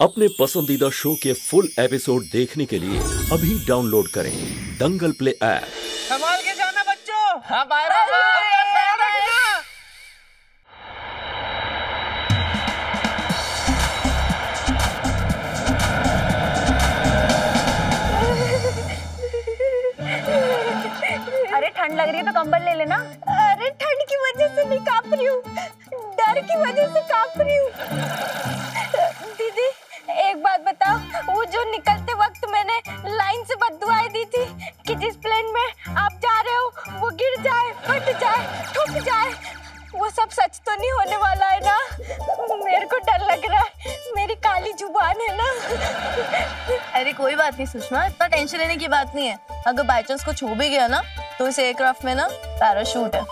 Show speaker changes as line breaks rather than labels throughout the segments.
अपने पसंदीदा शो के फुल एपिसोड देखने के लिए अभी डाउनलोड करें दंगल प्ले ऐप।
संभाल के जाना बच्चों।
हाँ।
अरे ठंड लग रही है तो कंबल ले लेना। अरे ठंड की वजह से नहीं काँप रही हूँ। डर की वजह से काँप रही हूँ दीदी एक बात बताओ वो जो निकलते वक्त मैंने लाइन से बददुआएँ दी थी कि जिस प्लेन में आप जा रहे हो वो गिर जाए फट जाए ठुक जाए वो सब सच तो नहीं होने वाला है ना? मेरे को डर लग रहा है। मेरी काली ज़ुबान है ना?
अरे कोई बात नहीं सुषमा इतना टेंशन लेने की बात नहीं है। अगर बाई चांस कुछ हो भी गया ना तो इस एयरक्राफ्ट में ना पैराशूट है।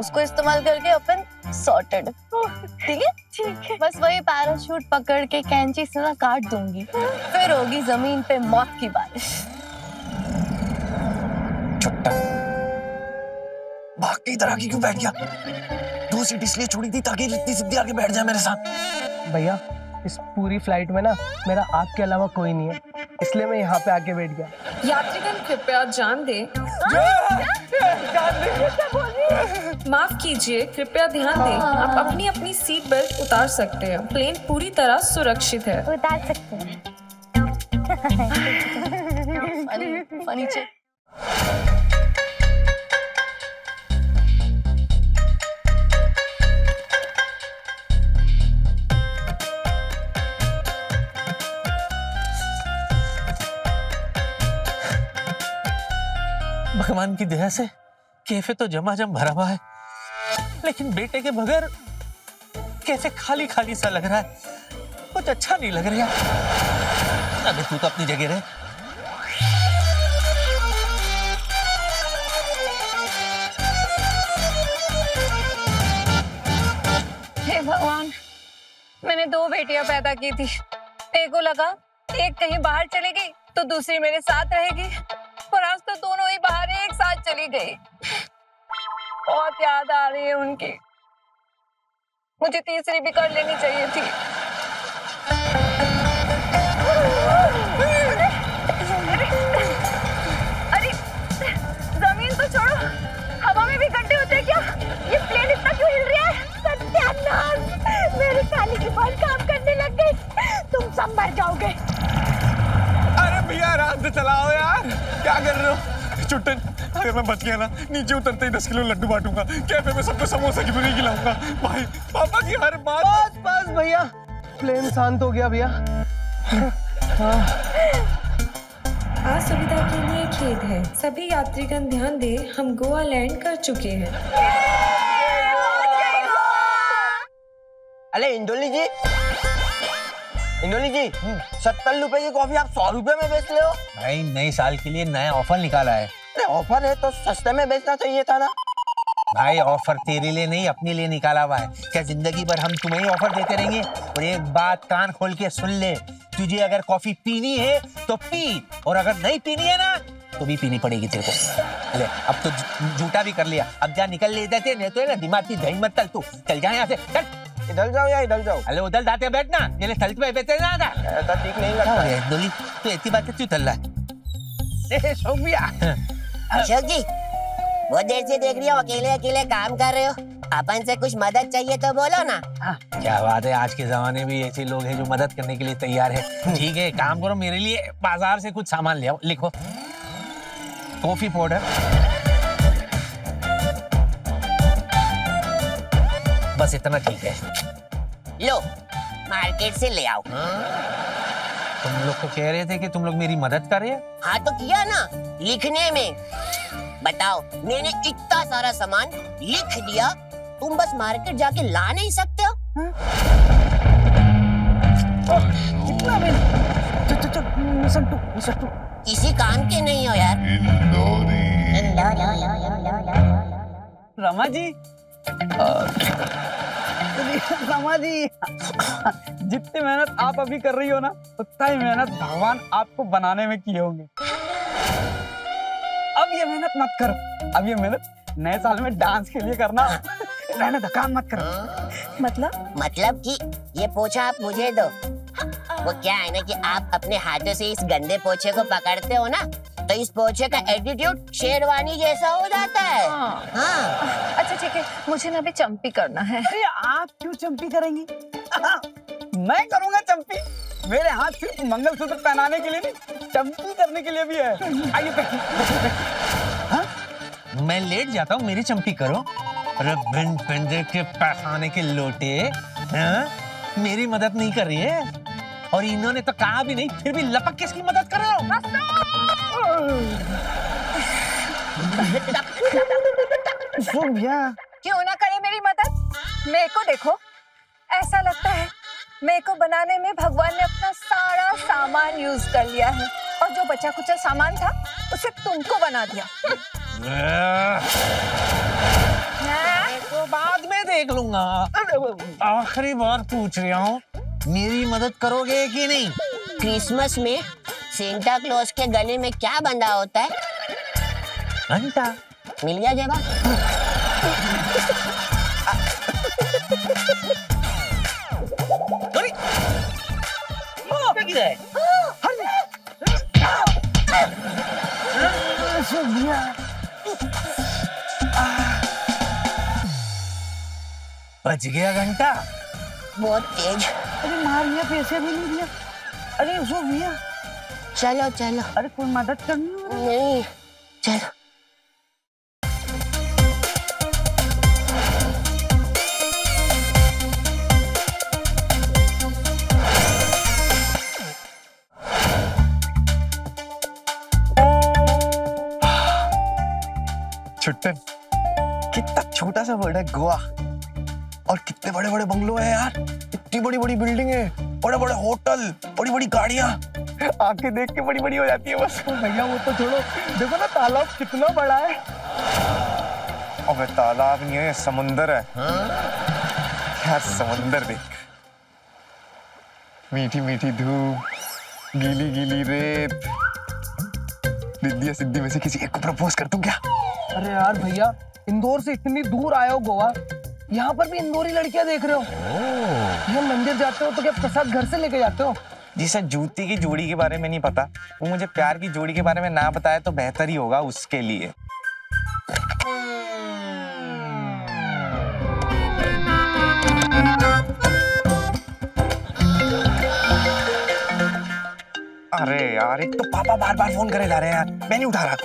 उसको इस्तेमाल करके अपन सॉर्टेड ठीक है?
ठीक है।
बस वही पैराशूट पकड़ के कैंची से ना काट दूँगी। फिर होगी ज़मीन पे मौत की बारिश।
छुट्टा भाग के इधर आके क्यों बैठ गया? दो सीट इसलिए छोड़ी थी ताकि इतनी सीधी आके बैठ जाए मेरे साथ।
भैया इस पूरी फ़्लाइट में ना मेरा आग के अलावा कोई नहीं है। इसलिए मैं यहाँ पे आके बैठ गया।
यात्रीगण कृपया जान दें। माफ़ कीजिए कृपया ध्यान दें आप अपनी अपनी सीट बेल्ट उतार सकते हैं। प्लेन पूरी तरह सुरक्षित है।
उतार सकते हैं।
फनी फनी
भगवान की दया से कैफ़े तो जमा जम भरा हुआ है, लेकिन बेटे के बगैर कैफ़े खाली खाली सा लग रहा है। कुछ अच्छा नहीं लग रहा। अबे तू तो अपनी जगह रहे।
भगवान, मैंने दो बेटियाँ पैदा की थी। एक को लगा, एक कहीं बाहर चलेगी तो दूसरी मेरे साथ रहेगी। पर आज तो दोनों ही बाहर एक साथ चली गई। बहुत याद आ रही है उनकी। मुझे तीसरी भी कर लेनी चाहिए थी। हो
चुट्टन अगर मैं बच गया ना। नीचे उतरते ही दस किलो लड्डू बांटूँगा। कैफ़े में सबको समोसा की पूरी खिलाऊँगा। भाई पापा की हर बात
बस बस भैया। प्लेन शांत हो गया भैया।
असुविधा के लिए खेद है। सभी यात्रीगण ध्यान दे हम गोवा लैंड कर चुके हैं।
अरे इंदोली जी। इंदोली जी सत्तर रुपए की कॉफ़ी आप सौ रुपए में बेच ले हो?
भाई नए साल के लिए नया ऑफ़र निकाला है।
अरे ऑफ़र है तो सस्ते में बेचना चाहिए था ना।
भाई ऑफ़र तेरे लिए नहीं अपने लिए निकाला हुआ है। क्या ज़िंदगी भर हम तुम्हें ऑफ़र देते रहेंगे? और एक बात कान खोल के सुन ले तुझे अगर कॉफ़ी पीनी है तो पी। और अगर नहीं पीनी है ना तो भी पीनी पड़ेगी तेरे को। अरे अब तो झूठा भी कर लिया। अब जा निकल ले जाते नहीं तो है ना दिमाग की दही मत तल तू। चल जा यहाँ से चल।
इधर जाओ या इधर जाओ।
अरे उधर जाते बैठना। ये थल पे बैठे ना था
ठीक नहीं लगता।
तू इतनी बात क्यों चल रहा है।
अशोक जी बहुत देर से देख रही हो अकेले अकेले काम कर रहे हो। अपन से कुछ मदद चाहिए तो बोलो ना।
क्या बात है आज के जमाने में ऐसे लोग हैं जो मदद करने के लिए तैयार है। ठीक है काम करो मेरे लिए बाज़ार से कुछ सामान ले आओ लिखो। Coffee powder. बस इतना ठीक है।
लो मार्केट से ले आओ।
तुम लोग तो कह रहे थे कि तुम लोग मेरी मदद कर रहे हैं।
हाँ तो किया ना लिखने में। बताओ मैंने इतना सारा सामान लिख दिया तुम बस मार्केट जाके ला नहीं सकते हो?
कितना में चल चल चल मिशन टू मिशन टू।
किसी काम के नहीं हो यार।
रमा जी रमा जी जितनी मेहनत आप अभी कर रही हो ना उतना ही मेहनत भगवान आपको बनाने में किए होंगे। अब ये मेहनत मत करो। अब ये मेहनत नए साल में डांस के लिए करना। रहने दो काम मत करो।
मतलब?
मतलब कि ये पोछा आप मुझे दो। वो क्या है ना कि आप अपने हाथों से इस गंदे पोछे को पकड़ते हो ना? तो इस पोछे का एटीट्यूड शेरवानी जैसा हो जाता है। हाँ।
अच्छा ठीक है। मुझे ना अभी चंपी करना है।
अरे आप क्यों चंपी करेंगी? मैं करूँगा चंपी। मेरे हाथ सिर्फ़ मंगलसूत्र पहनाने के लिए नहीं चंपी करने के लिए भी है। आइए हाँ?
मैं लेट जाता हूँ मेरी चंपी करो। अरे बिन के पैखाने के लोटे हाँ? मेरी मदद नहीं कर रही है। और इन्होंने तो कहा भी नहीं फिर भी लपक के इसकी मदद कर रहे हो।
क्यों ना करे मेरी मदद? मेरे को देखो। ऐसा लगता है मेरे को बनाने में भगवान ने अपना सारा सामान यूज़ कर लिया है। और जो बचा कुचा सामान था उसे तुमको बना दिया।
तो बाद में देख लूँगा। आखिरी बार पूछ रहा हूँ मेरी मदद करोगे कि नहीं?
क्रिसमस में सेंटा क्लॉज के गले में क्या बंधा होता है?
घंटा
मिल गया
है? बच गया घंटा।
बहुत तेज।
अरे मार लिया पैसे भी नहीं दिया। अरे वो भैया
चलो चलो।
अरे कोई मदद करनी
नहीं चलो।
छुट्टन कितना छोटा सा वर्ड है गोवा। और कितने बड़े बड़े बंगलो है यार। इतनी बड़ी बड़ी बिल्डिंग है बड़े बड़े होटल बड़ी बड़ी गाड़ियाँ। आँखें देख के बड़ी बड़ी हो जाती है बस।
भैया वो तो छोड़ो। देखो ना तालाब कितना बड़ा है।
अबे तालाब नहीं है समुंदर है। यार समुंदर देख। मीठी मीठी धूप गीली गीली रेत। रिद्धिया सिद्धि में से किसी एक को प्रपोज कर दूँ क्या?
अरे यार भैया इंदौर से इतनी दूर आए हो गोवा। यहाँ पर भी इंदौरी लड़कियाँ देख रहे हो। ये मंदिर जाते हो तो क्या प्रसाद घर से लेके जाते हो?
जी सर जूती की जोड़ी के बारे में नहीं पता, वो मुझे प्यार की जोड़ी के बारे में ना बताए तो बेहतर ही होगा उसके लिए। अरे यार, एक तो पापा बार बार फ़ोन करे जा रहे हैं यार। मैं नहीं उठा रहा।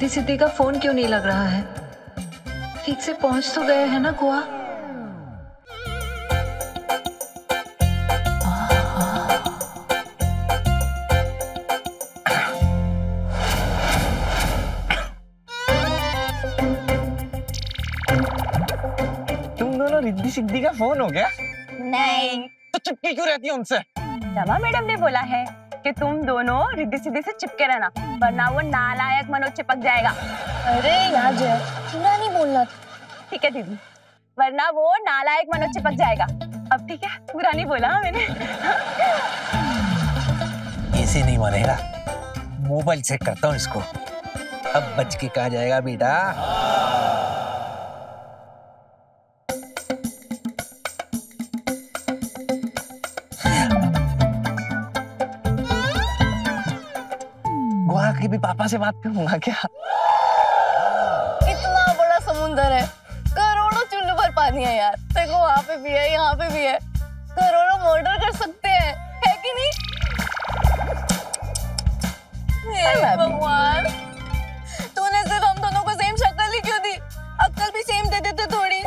रिद्धि सिद्धि का फ़ोन क्यों नहीं लग रहा है? ठीक से पहुँच तो गए हैं ना गोवा
तुम दोनों रिद्धि सिद्धि का फ़ोन हो गया?
नहीं।
तो चुपकी क्यों रहती है उनसे?
रमा मैडम ने बोला है। कि तुम दोनों रिद्धि सिद्धि से चिपके रहना वरना वो नालायक मनोज चिपक जाएगा।
अरे यार जय पूरा नहीं बोलना
ठीक है दीदी वरना वो नालायक मनोज चिपक जाएगा। अब ठीक है पूरा नहीं बोला हाँ मैंने।
ऐसे नहीं मानेगा। मोबाइल चेक करता हूँ इसको। अब बच के कहा जाएगा बेटा?
पापा से बात करूँगा क्या?
इतना बड़ा समुंदर है। करोड़ों चुल्लू भर पानी है यार। देखो वहाँ पे भी है यहाँ पे भी है। करोड़ों मर्डर कर सकते हैं। है कि नहीं? भगवान। तूने सिर्फ़ हम दोनों को सेम शक्ल ही क्यों दी? अक्कल भी सेम दे देते थोड़ी।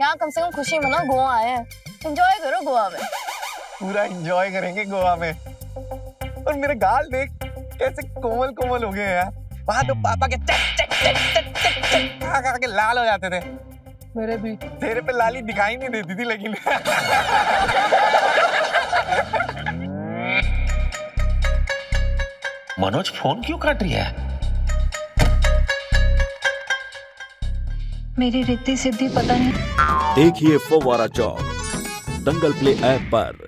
यहाँ कम से कम खुशी मना गोवा आए हैं। एंजॉय करो गोवा में।
पूरा एंजॉय करेंगे गोवा में। और मेरे गाल देख कैसे कोमल कोमल हो गए यार। वहाँ तो पापा के चक चक चक चक चक चक खा खा के लाल हो जाते थे।
मेरे भी।
तेरे पे लाली दिखाई नहीं देती थी लेकिन
मनोज फ़ोन क्यों काट रही है?
मेरी रिद्धि सिद्धि पता नहीं।
देखिए फवारा चौक दंगल प्ले ऐप पर।